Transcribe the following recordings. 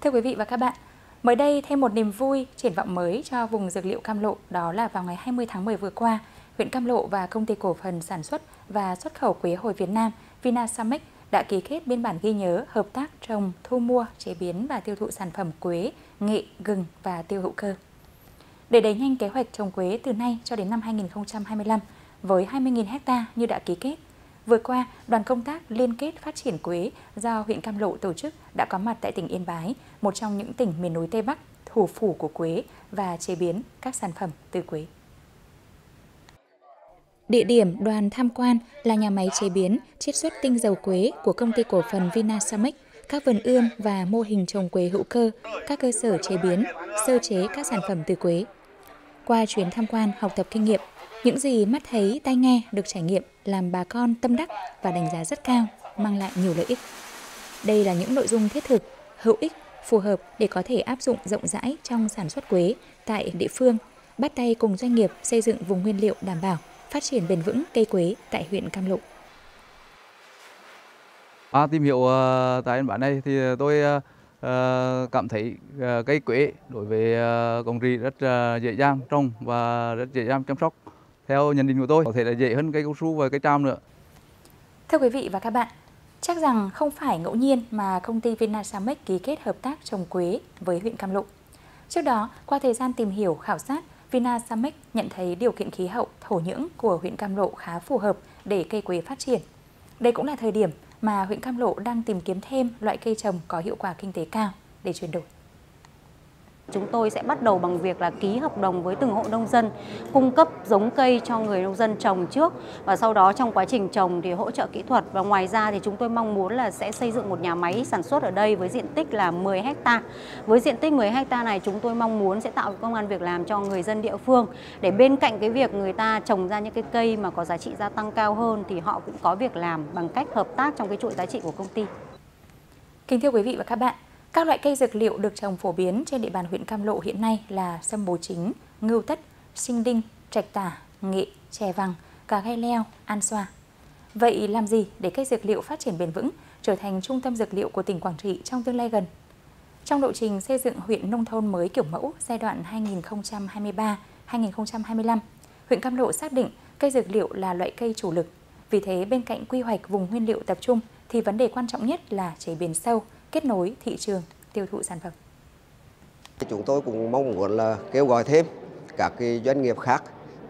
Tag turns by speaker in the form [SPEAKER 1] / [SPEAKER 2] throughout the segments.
[SPEAKER 1] Thưa quý vị và các bạn, mới đây thêm một niềm vui, triển vọng mới cho vùng dược liệu Cam Lộ đó là vào ngày 20 tháng 10 vừa qua, huyện Cam Lộ và công ty cổ phần sản xuất và xuất khẩu quế hồi Việt Nam Vinasamic đã ký kết biên bản ghi nhớ hợp tác trồng, thu mua, chế biến và tiêu thụ sản phẩm quế, nghệ, gừng và tiêu hữu cơ. Để đẩy nhanh kế hoạch trồng quế từ nay cho đến năm 2025 với 20.000 hecta như đã ký kết, Vừa qua, đoàn công tác liên kết phát triển quế do huyện Cam Lộ tổ chức đã có mặt tại tỉnh Yên Bái, một trong những tỉnh miền núi Tây Bắc, thủ phủ của quế và chế biến các sản phẩm từ quế. Địa điểm đoàn tham quan là nhà máy chế biến, chiết xuất tinh dầu quế của công ty cổ phần Vinasamex, các vườn ươm và mô hình trồng quế hữu cơ, các cơ sở chế biến, sơ chế các sản phẩm từ quế. Qua chuyến tham quan học tập kinh nghiệm, những gì mắt thấy, tai nghe được trải nghiệm làm bà con tâm đắc và đánh giá rất cao, mang lại nhiều lợi ích. Đây là những nội dung thiết thực, hữu ích, phù hợp để có thể áp dụng rộng rãi trong sản xuất quế tại địa phương, bắt tay cùng doanh nghiệp xây dựng vùng nguyên liệu đảm bảo phát triển bền vững cây quế tại huyện Cam Lộ.
[SPEAKER 2] À, tìm hiểu uh, tại bản này thì tôi uh, cảm thấy uh, cây quế đối với uh, công ty rất uh, dễ dàng trồng và rất dễ dàng chăm sóc theo nhận định của tôi có thể là dễ hơn cây cao su và cây tràm nữa.
[SPEAKER 1] Thưa quý vị và các bạn, chắc rằng không phải ngẫu nhiên mà công ty Vinasamex ký kết hợp tác trồng quế với huyện Cam Lộ. Trước đó, qua thời gian tìm hiểu, khảo sát, Vinasamex nhận thấy điều kiện khí hậu, thổ nhưỡng của huyện Cam Lộ khá phù hợp để cây quế phát triển. Đây cũng là thời điểm mà huyện Cam Lộ đang tìm kiếm thêm loại cây trồng có hiệu quả kinh tế cao để chuyển đổi.
[SPEAKER 3] Chúng tôi sẽ bắt đầu bằng việc là ký hợp đồng với từng hộ nông dân, cung cấp giống cây cho người nông dân trồng trước và sau đó trong quá trình trồng thì hỗ trợ kỹ thuật và ngoài ra thì chúng tôi mong muốn là sẽ xây dựng một nhà máy sản xuất ở đây với diện tích là 10 hecta. Với diện tích 10 hecta này chúng tôi mong muốn sẽ tạo công an việc làm cho người dân địa phương để bên cạnh cái việc người ta trồng ra những cái cây mà có giá trị gia tăng cao hơn thì họ cũng có việc làm bằng cách hợp tác trong cái chuỗi giá trị của công ty.
[SPEAKER 1] Kính thưa quý vị và các bạn, các loại cây dược liệu được trồng phổ biến trên địa bàn huyện Cam Lộ hiện nay là sâm bố chính, ngưu tất, sinh đinh, trạch tả, nghệ, chè vàng, cà gai leo, an xoa. Vậy làm gì để cây dược liệu phát triển bền vững, trở thành trung tâm dược liệu của tỉnh Quảng Trị trong tương lai gần? Trong lộ trình xây dựng huyện nông thôn mới kiểu mẫu giai đoạn 2023-2025, huyện Cam Lộ xác định cây dược liệu là loại cây chủ lực. Vì thế, bên cạnh quy hoạch vùng nguyên liệu tập trung thì vấn đề quan trọng nhất là chế biến sâu, kết nối thị trường, tiêu thụ sản phẩm.
[SPEAKER 4] Chúng tôi cũng mong muốn là kêu gọi thêm các cái doanh nghiệp khác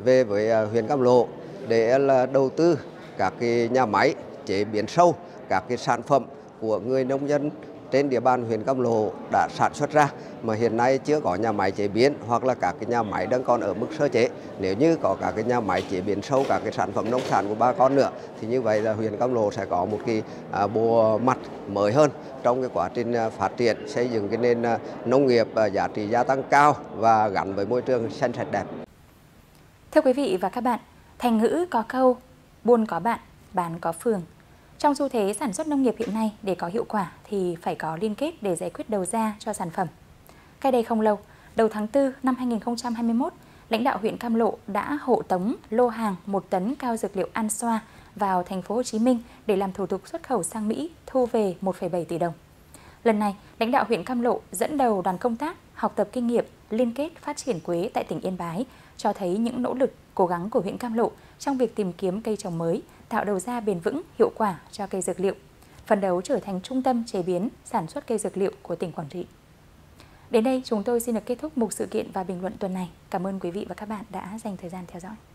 [SPEAKER 4] về với à, huyện Cam Lộ để là đầu tư các cái nhà máy chế biến sâu các cái sản phẩm của người nông dân trên địa bàn huyện Cam Lộ đã sản xuất ra mà hiện nay chưa có nhà máy chế biến hoặc là các cái nhà máy đang còn ở mức sơ chế. Nếu như có các cái nhà máy chế biến sâu các cái sản phẩm nông sản của bà con nữa thì như vậy là huyện Cam Lộ sẽ có một cái à, bộ mặt mới hơn trong cái quá trình à, phát triển xây dựng cái nền à, nông nghiệp à, giá trị gia tăng cao và gắn với môi trường xanh sạch đẹp.
[SPEAKER 1] Thưa quý vị và các bạn, thành ngữ có câu buôn có bạn, bán có phường. Trong xu thế sản xuất nông nghiệp hiện nay để có hiệu quả thì phải có liên kết để giải quyết đầu ra cho sản phẩm. Cách đây không lâu, đầu tháng 4 năm 2021, lãnh đạo huyện Cam Lộ đã hộ tống lô hàng một tấn cao dược liệu An Xoa vào thành phố Hồ Chí Minh để làm thủ tục xuất khẩu sang Mỹ, thu về 1,7 tỷ đồng. Lần này, lãnh đạo huyện Cam Lộ dẫn đầu đoàn công tác học tập kinh nghiệm liên kết phát triển quế tại tỉnh Yên Bái cho thấy những nỗ lực, cố gắng của huyện Cam Lộ trong việc tìm kiếm cây trồng mới, tạo đầu ra bền vững, hiệu quả cho cây dược liệu, phần đấu trở thành trung tâm chế biến, sản xuất cây dược liệu của tỉnh Quảng Trị. Đến đây chúng tôi xin được kết thúc mục sự kiện và bình luận tuần này. Cảm ơn quý vị và các bạn đã dành thời gian theo dõi.